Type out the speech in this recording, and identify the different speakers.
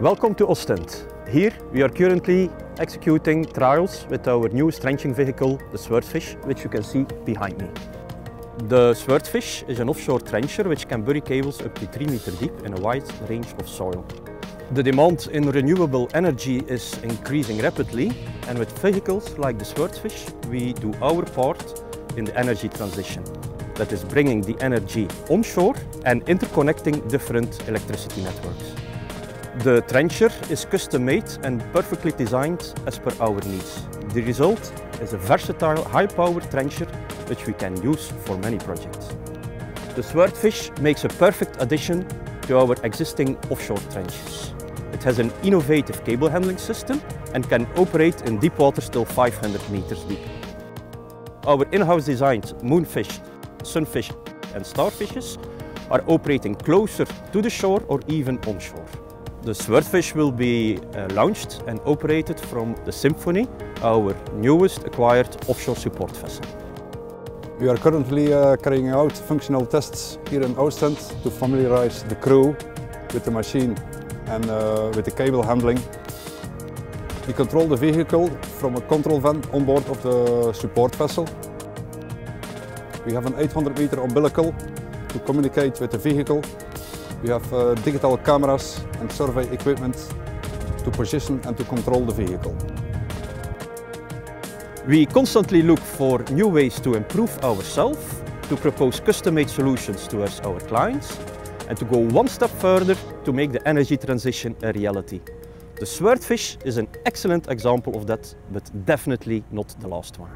Speaker 1: Welcome to Ostend. Here we are currently executing trials with our new trenching vehicle, the Swordfish, which you can see behind me. The Swordfish is an offshore trencher which can bury cables up to 3 meter deep in a wide range of soil. The demand in renewable energy is increasing rapidly and with vehicles like the Swordfish we do our part in the energy transition. That is bringing the energy onshore and interconnecting different electricity networks. The trencher is custom made and perfectly designed as per our needs. The result is a versatile high-power trencher which we can use for many projects. The Swordfish makes a perfect addition to our existing offshore trenches. It has an innovative cable handling system and can operate in deep waters till 500 meters deep. Our in-house designed moonfish, sunfish and starfishes are operating closer to the shore or even onshore. The Swordfish will be uh, launched and operated from the Symphony, our newest acquired offshore support vessel.
Speaker 2: We are currently uh, carrying out functional tests here in Ostend to familiarize the crew with the machine and uh, with the cable handling. We control the vehicle from a control van on board of the support vessel. We have an 800 meter umbilical to communicate with the vehicle. We have uh, digital cameras and survey equipment to position and to control the vehicle.
Speaker 1: We constantly look for new ways to improve ourselves, to propose custom-made solutions towards our clients, and to go one step further to make the energy transition a reality. The Swordfish is an excellent example of that, but definitely not the last one.